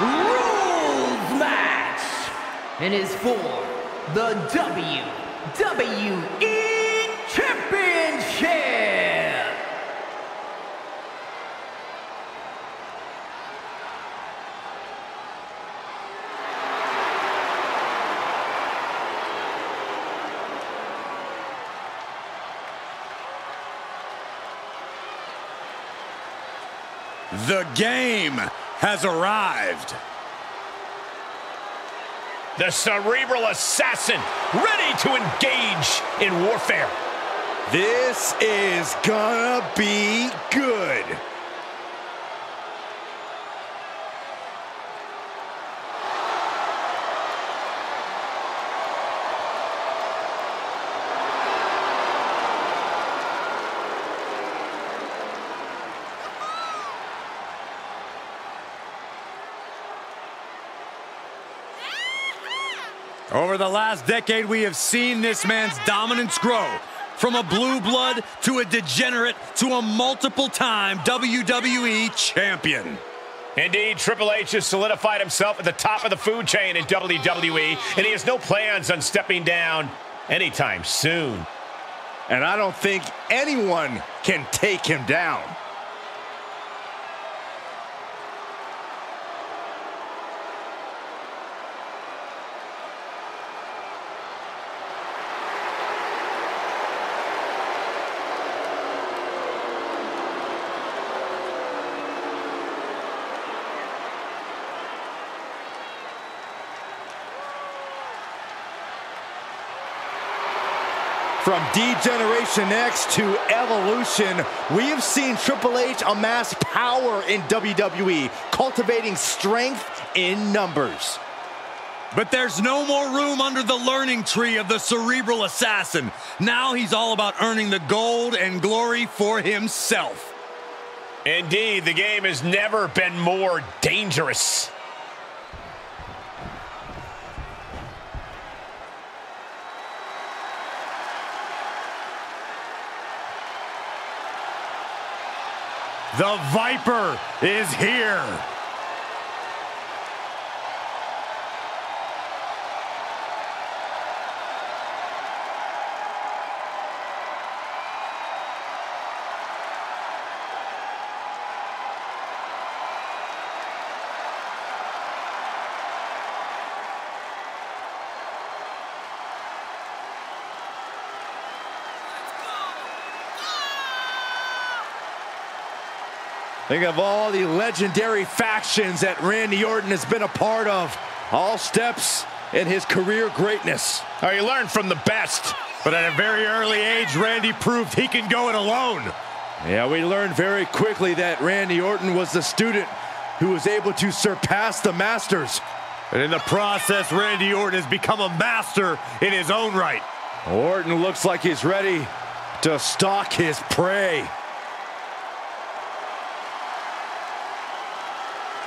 rules match and is for the WWE Championship. The game has arrived. The cerebral assassin, ready to engage in warfare. This is gonna be good. Over the last decade, we have seen this man's dominance grow. From a blue blood to a degenerate to a multiple time WWE champion. Indeed, Triple H has solidified himself at the top of the food chain in WWE, and he has no plans on stepping down anytime soon. And I don't think anyone can take him down. From D-Generation X to Evolution, we have seen Triple H amass power in WWE, cultivating strength in numbers. But there's no more room under the learning tree of the cerebral assassin. Now he's all about earning the gold and glory for himself. Indeed, the game has never been more dangerous. The Viper is here. Think of all the legendary factions that Randy Orton has been a part of. All steps in his career greatness. Oh, you learn from the best. But at a very early age, Randy proved he can go it alone. Yeah, we learned very quickly that Randy Orton was the student who was able to surpass the masters. And in the process, Randy Orton has become a master in his own right. Orton looks like he's ready to stalk his prey.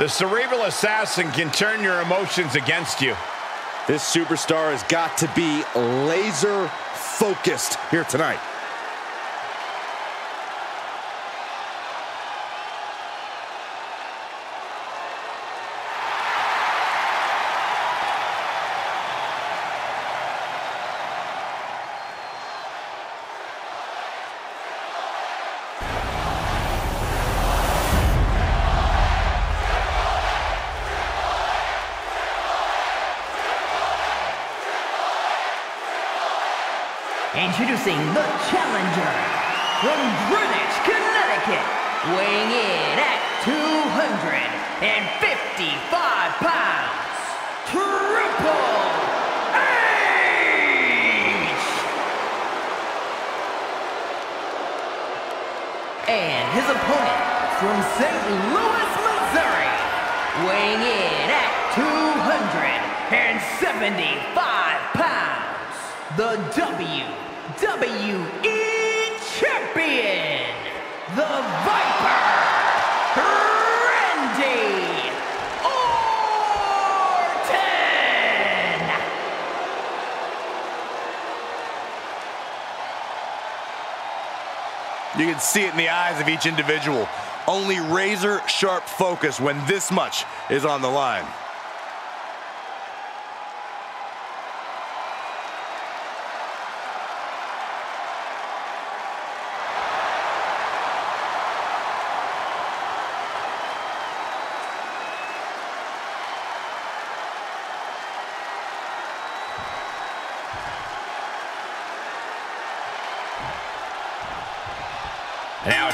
The cerebral assassin can turn your emotions against you. This superstar has got to be laser focused here tonight. Introducing the challenger from Greenwich, Connecticut, weighing in at 255 pounds, Triple H! And his opponent from St. Louis, Missouri, weighing in at 275 pounds, the WWE Champion, the Viper, Randy Orton! You can see it in the eyes of each individual. only razor sharp focus when this much is on the line.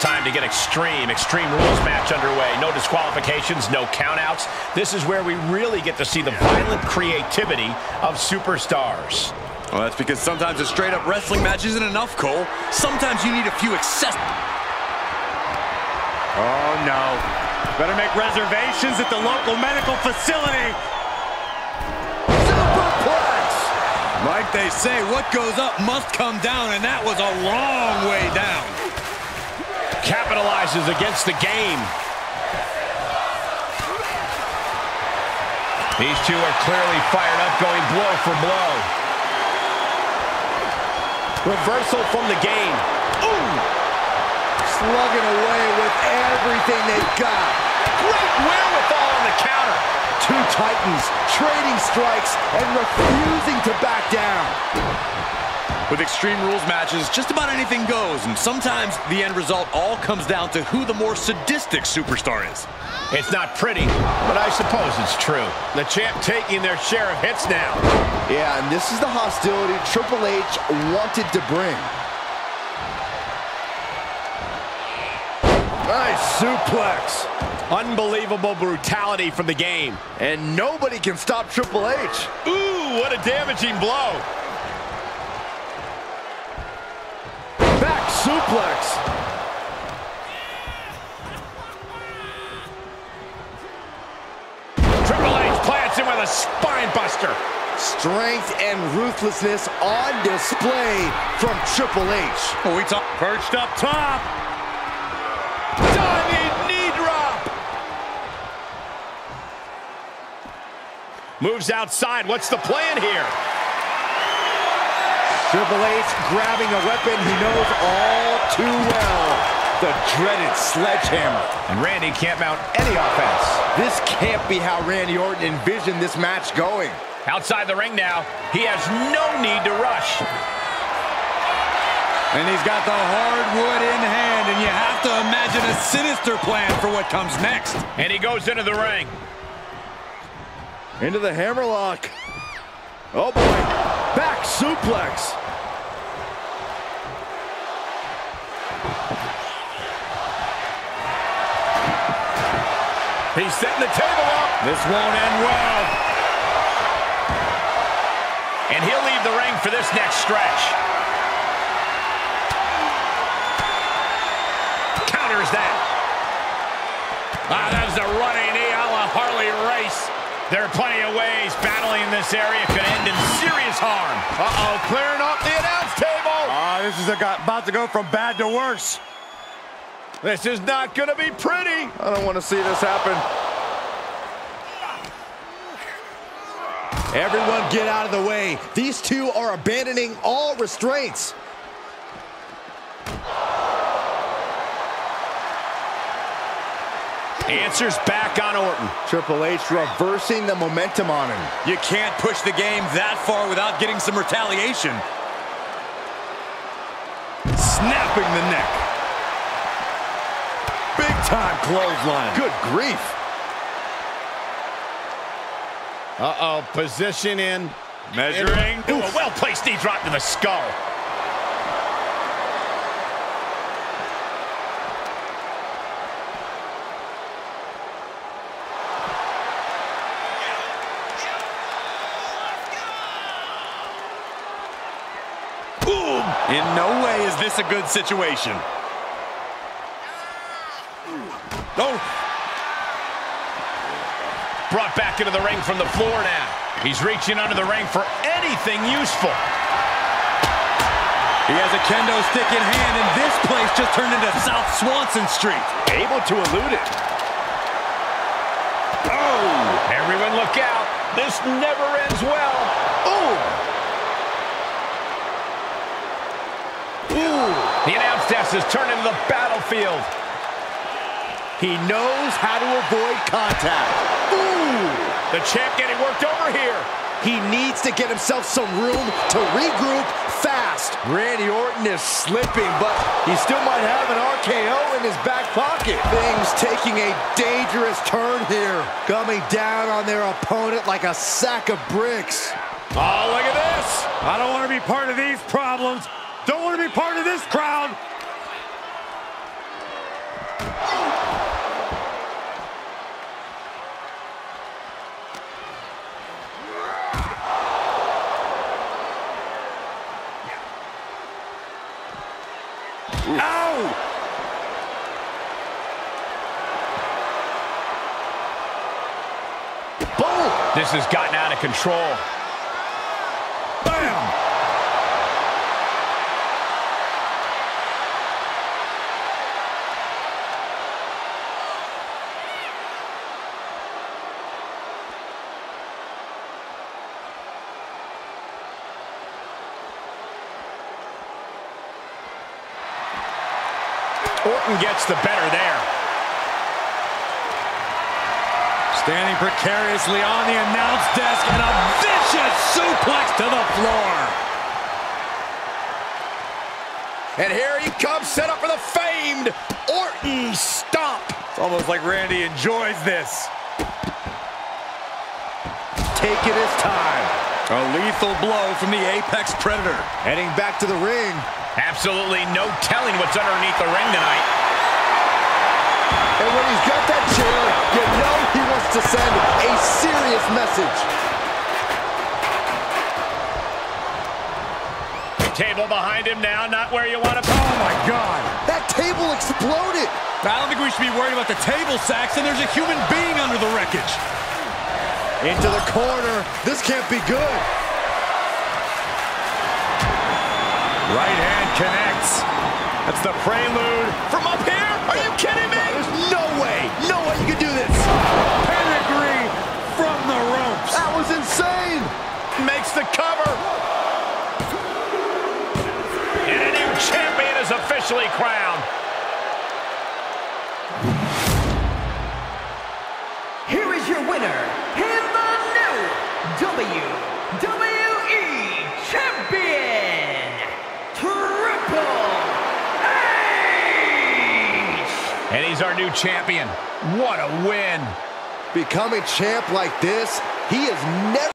Time to get extreme. Extreme Rules match underway. No disqualifications, no countouts. This is where we really get to see the violent creativity of superstars. Well, that's because sometimes a straight-up wrestling match isn't enough, Cole. Sometimes you need a few excess... Oh, no. Better make reservations at the local medical facility. Superplex! Like they say, what goes up must come down, and that was a long way down. Capitalizes against the game. These two are clearly fired up, going blow for blow. Reversal from the game. Ooh! Slugging away with everything they've got. Great wherewithal on the counter. Two titans trading strikes and refusing to back down. With Extreme Rules matches, just about anything goes, and sometimes the end result all comes down to who the more sadistic superstar is. It's not pretty, but I suppose it's true. The champ taking their share of hits now. Yeah, and this is the hostility Triple H wanted to bring. Nice suplex. Unbelievable brutality from the game. And nobody can stop Triple H. Ooh, what a damaging blow. Suplex. Triple H plants him with a spine buster. Strength and ruthlessness on display from Triple H. Oh, we talk perched up top. Diving knee drop. Moves outside. What's the plan here? Triple H grabbing a weapon he knows all too well. The dreaded sledgehammer. And Randy can't mount any offense. This can't be how Randy Orton envisioned this match going. Outside the ring now. He has no need to rush. And he's got the hardwood in hand, and you have to imagine a sinister plan for what comes next. And he goes into the ring. Into the hammerlock. Oh boy. Back suplex. He's setting the table up. This won't end well. And he'll leave the ring for this next stretch. Counters that. Ah, that's a running knee a la Harley Race. There are plenty of ways battling in this area could end in serious harm. Uh-oh, clearing up the announce table. Ah, this is a, about to go from bad to worse. This is not going to be pretty. I don't want to see this happen. Everyone get out of the way. These two are abandoning all restraints. Answers back on Orton. Triple H reversing the momentum on him. You can't push the game that far without getting some retaliation. Snapping the neck. Big time clothesline. Good grief. Uh-oh, position in. Measuring. Ooh, a well-placed knee drop to the skull. Boom! In no way is this a good situation. Oh! Brought back into the ring from the floor now. He's reaching under the ring for anything useful. He has a kendo stick in hand, and this place just turned into South Swanson Street. Able to elude it. Oh! Everyone look out. This never ends well. Ooh! Ooh! The announce desk has turned into the battlefield. He knows how to avoid contact. Ooh! The champ getting worked over here. He needs to get himself some room to regroup fast. Randy Orton is slipping, but he still might have an RKO in his back pocket. Things taking a dangerous turn here, coming down on their opponent like a sack of bricks. Oh, look at this. I don't want to be part of these problems. Don't want to be part of this crowd. This has gotten out of control. Bam! Orton gets the better there. Standing precariously on the announce desk and a vicious suplex to the floor. And here he comes, set up for the famed Orton stomp. It's almost like Randy enjoys this. Taking his time. A lethal blow from the Apex Predator. Heading back to the ring. Absolutely no telling what's underneath the ring tonight. And when he's got that chair, you know he wants to send a serious message. Table behind him now, not where you want to be. Oh my God. That table exploded. I don't think we should be worried about the table sacks, and there's a human being under the wreckage. Into the corner. This can't be good. Right hand connects. That's the prelude. From up here? Are you kidding me? There's no way, no way you can do this. Pedigree from the ropes. That was insane. Makes the cover. And a new champion is officially crowned. Here is your winner, and the new WWE Champion, Triple H! And he's our new champion. What a win. Becoming champ like this, he has never